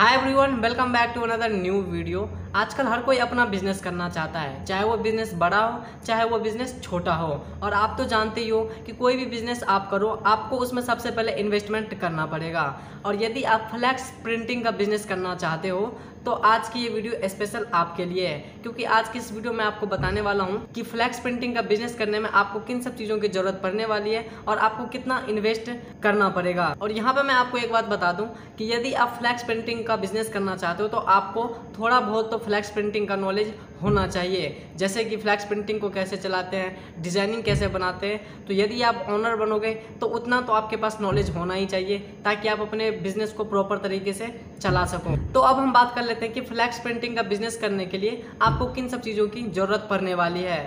hi everyone welcome back to another new video. आजकल हर कोई अपना बिज़नेस करना चाहता है, चाहे वो बिज़नेस बड़ा हो, चाहे वो बिज़नेस छोटा हो। और आप तो जानते ही हो कि कोई भी बिज़नेस आप करो, आपको उसमें सबसे पहले इन्वेस्टमेंट करना पड़ेगा। और यदि आप फ्लैक्स प्रिंटिंग का बिज़नेस करना चाहते हो तो आज की ये वीडियो स्पेशल आपके लिए है। क्योंकि आज की इस वीडियो में आपको बताने वाला हूँ कि फ्लैक्स प्रिंटिंग का बिज़नेस करने में आपको किन सब चीज़ों की ज़रूरत पड़ने वाली है और आपको कितना इन्वेस्ट करना पड़ेगा। और यहाँ पे मैं आपको एक बात बता दूँ कि यदि आप फ्लैक्स प्रिंटिंग का बिज़नेस करना चाहते हो तो आपको थोड़ा बहुत तो फ्लैक्स प्रिंटिंग का नॉलेज होना चाहिए। जैसे कि फ्लैक्स प्रिंटिंग को कैसे चलाते हैं डिज़ाइनिंग कैसे बनाते हैं तो यदि आप ऑनर बनोगे तो उतना तो आपके पास नॉलेज होना ही चाहिए, ताकि आप अपने बिज़नेस को प्रॉपर तरीके से चला सको। तो अब हम बात कर लेते हैं कि फ्लैक्स प्रिंटिंग का बिज़नेस करने के लिए आपको किन सब चीज़ों की ज़रूरत पड़ने वाली है।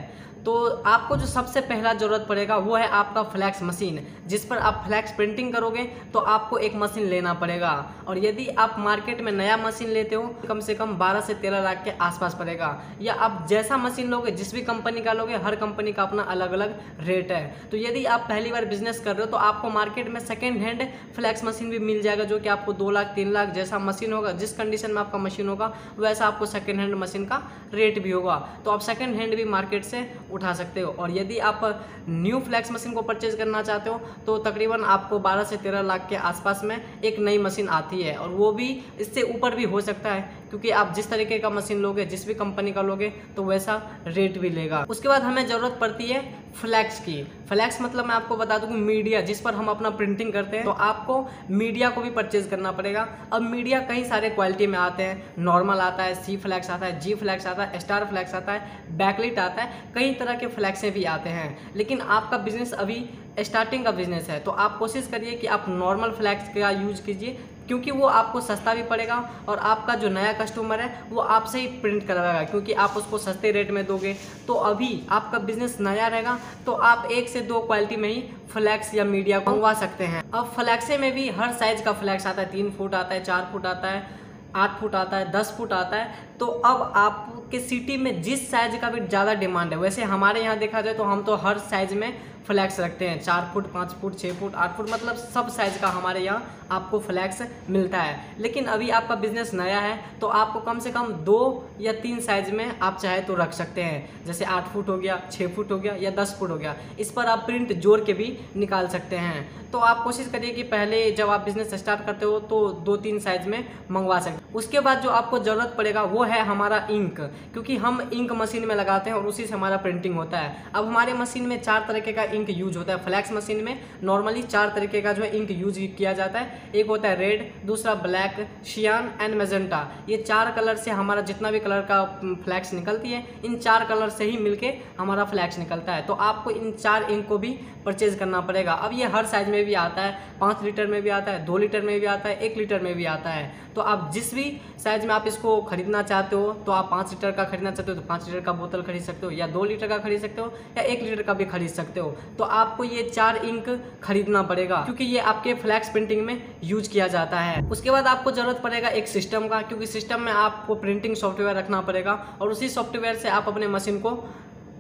तो आपको जो सबसे पहला ज़रूरत पड़ेगा वो है आपका फ्लैक्स मशीन, जिस पर आप फ्लैक्स प्रिंटिंग करोगे तो आपको एक मशीन लेना पड़ेगा। और यदि आप मार्केट में नया मशीन लेते हो, कम से कम 12 से 13 लाख के आसपास पड़ेगा। या आप जैसा मशीन लोगे, जिस भी कंपनी का लोगे, हर कंपनी का अपना अलग अलग रेट है। तो यदि आप पहली बार बिज़नेस कर रहे हो तो आपको मार्केट में सेकेंड हैंड फ्लैक्स मशीन भी मिल जाएगा, जो कि आपको दो लाख, तीन लाख जैसा मशीन होगा, जिस कंडीशन में आपका मशीन होगा, वैसा आपको सेकेंड हैंड मशीन का रेट भी होगा। तो आप सेकेंड हैंड भी मार्केट से उठा सकते हो। और यदि आप न्यू फ्लैक्स मशीन को परचेज करना चाहते हो तो तकरीबन आपको 12 से 13 लाख के आसपास में एक नई मशीन आती है। और वो भी इससे ऊपर भी हो सकता है। क्योंकि आप जिस तरीके का मशीन लोगे, जिस भी कंपनी का लोगे तो वैसा रेट भी लेगा। उसके बाद हमें ज़रूरत पड़ती है फ्लैक्स की। फ्लैक्स मतलब मैं आपको बता दूँ मीडिया जिस पर हम अपना प्रिंटिंग करते हैं तो आपको मीडिया को भी परचेज करना पड़ेगा। अब मीडिया कई सारे क्वालिटी में आते हैं। नॉर्मल आता है सी फ्लैक्स आता है जी फ्लैक्स आता है स्टार फ्लैक्स आता है बैकलिट आता है, कई तरह के फ्लैक्सें भी आते हैं। लेकिन आपका बिज़नेस अभी स्टार्टिंग का बिज़नेस है तो आप कोशिश करिए कि आप नॉर्मल फ्लैक्स का यूज़ कीजिए क्योंकि वो आपको सस्ता भी पड़ेगा और आपका जो नया कस्टमर है, वो आपसे ही प्रिंट करवाएगा, क्योंकि आप उसको सस्ते रेट में दोगे। तो अभी आपका बिज़नेस नया रहेगा तो आप एक से दो क्वालिटी में ही फ्लैक्स या मीडिया मंगवा सकते हैं। अब फ्लैक्से में भी हर साइज़ का फ्लैक्स आता है, तीन फुट आता है, चार फुट आता है, आठ फुट आता है, दस फुट आता है। तो अब आपके सिटी में जिस साइज़ का भी ज़्यादा डिमांड है, वैसे हमारे यहाँ देखा जाए तो हम तो हर साइज़ में फ्लैक्स रखते हैं। चार फुट, पाँच फुट छः फुट, आठ फुट मतलब सब साइज़ का हमारे यहाँ आपको फ्लैक्स मिलता है। लेकिन अभी आपका बिज़नेस नया है तो आपको कम से कम दो या तीन साइज़ में आप चाहे तो रख सकते हैं। जैसे आठ फुट हो गया छः फुट हो गया या दस फुट हो गया, इस पर आप प्रिंट जोड़ के भी निकाल सकते हैं। तो आप कोशिश करिए कि पहले जब आप बिज़नेस स्टार्ट करते हो तो दो तीन साइज़ में मंगवा सकते उसके बाद जो आपको ज़रूरत पड़ेगा, वो है हमारा इंक क्योंकि हम इंक मशीन में लगाते हैं और उसी से हमारा प्रिंटिंग होता है। अब हमारे मशीन में चार तरीके का इंक यूज़ होता है। फ्लैक्स मशीन में नॉर्मली चार तरीके का जो है इंक यूज़ किया जाता है। एक होता है रेड दूसरा ब्लैक शियान एंड मेजेंटा ये चार कलर से हमारा जितना भी कलर का फ्लैक्स निकलती है, इन चार कलर से ही मिलके हमारा फ्लैक्स निकलता है। तो आपको इन चार इंक को भी परचेज करना पड़ेगा। अब ये हर साइज़ में भी आता है। पाँच लीटर में भी आता है, दो लीटर में भी आता है, एक लीटर में भी आता है। तो आप जिस भी साइज़ में आप इसको खरीदना चाहते हो तो आप पाँच लीटर का खरीदना चाहते हो तो पाँच लीटर का बोतल खरीद सकते हो, या दो लीटर का खरीद सकते हो, या एक लीटर का भी खरीद सकते हो। तो आपको ये चार इंक खरीदना पड़ेगा, क्योंकि ये आपके फ्लैक्स प्रिंटिंग में यूज़ किया जाता है। उसके बाद आपको ज़रूरत पड़ेगा एक सिस्टम का, क्योंकि सिस्टम में आपको प्रिंटिंग सॉफ्टवेयर रखना पड़ेगा, और उसी सॉफ्टवेयर से आप अपने मशीन को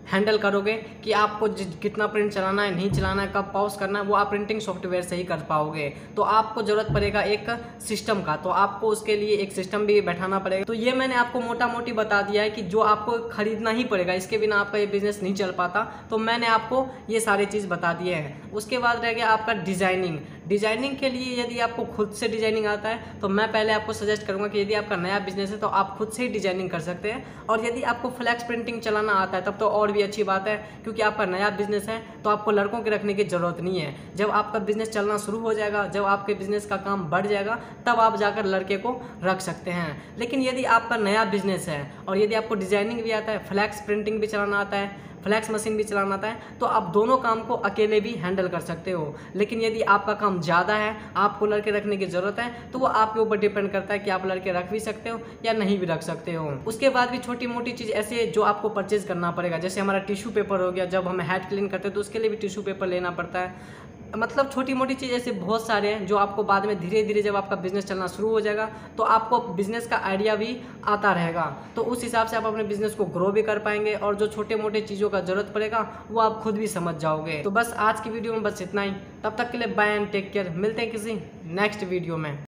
हैंडल करोगे कि आपको कितना प्रिंट चलाना है, नहीं चलाना है, कब पॉज करना है, वो आप प्रिंटिंग सॉफ्टवेयर से ही कर पाओगे। तो आपको ज़रूरत पड़ेगा एक सिस्टम का तो आपको उसके लिए एक सिस्टम भी बैठाना पड़ेगा। तो ये मैंने आपको मोटा मोटी बता दिया है कि जो आपको खरीदना ही पड़ेगा, इसके बिना आपका ये बिज़नेस नहीं चल पाता। तो मैंने आपको ये सारी चीज़ बता दिए हैं। उसके बाद रह गया आपका डिज़ाइनिंग डिज़ाइनिंग के लिए यदि आपको खुद से डिज़ाइनिंग आता है तो मैं पहले आपको सजेस्ट करूँगा कि यदि आपका नया बिज़नेस है तो आप खुद से ही डिज़ाइनिंग कर सकते हैं। और यदि आपको फ्लैक्स प्रिंटिंग चलाना आता है, तब तो और भी अच्छी बात है, क्योंकि आपका नया बिज़नेस है तो आपको लड़कों के रखने की ज़रूरत नहीं है। जब आपका बिज़नेस चलना शुरू हो जाएगा, जब आपके बिज़नेस का काम बढ़ जाएगा, तब आप जाकर लड़के को रख सकते हैं। लेकिन यदि आपका नया बिज़नेस है, और यदि आपको डिज़ाइनिंग भी आता है फ्लैक्स प्रिंटिंग भी चलाना आता है फ्लैक्स मशीन भी चलाना आता है तो आप दोनों काम को अकेले भी हैंडल कर सकते हो। लेकिन यदि आपका काम ज़्यादा है, आपको लड़के रखने की ज़रूरत है तो वो आपके ऊपर डिपेंड करता है कि आप लड़के रख भी सकते हो या नहीं भी रख सकते हो। उसके बाद भी छोटी मोटी चीज़ ऐसी है जो आपको परचेज करना पड़ेगा। जैसे हमारा टिश्यू पेपर हो गया, जब हम हेड क्लीन करते हैं तो उसके लिए भी टिश्यू पेपर लेना पड़ता है। मतलब छोटी मोटी चीज़ ऐसे बहुत सारे हैं जो आपको बाद में धीरे धीरे जब आपका बिज़नेस चलना शुरू हो जाएगा तो आपको बिज़नेस का आइडिया भी आता रहेगा। तो उस हिसाब से आप अपने बिज़नेस को ग्रो भी कर पाएँगे और जो छोटे मोटे चीज़ों का ज़रूरत पड़ेगा, वो आप खुद भी समझ जाओगे। तो बस आज की वीडियो में बस इतना ही। तब तक के लिए बाय एंड टेक केयर मिलते हैं किसी नेक्स्ट वीडियो में।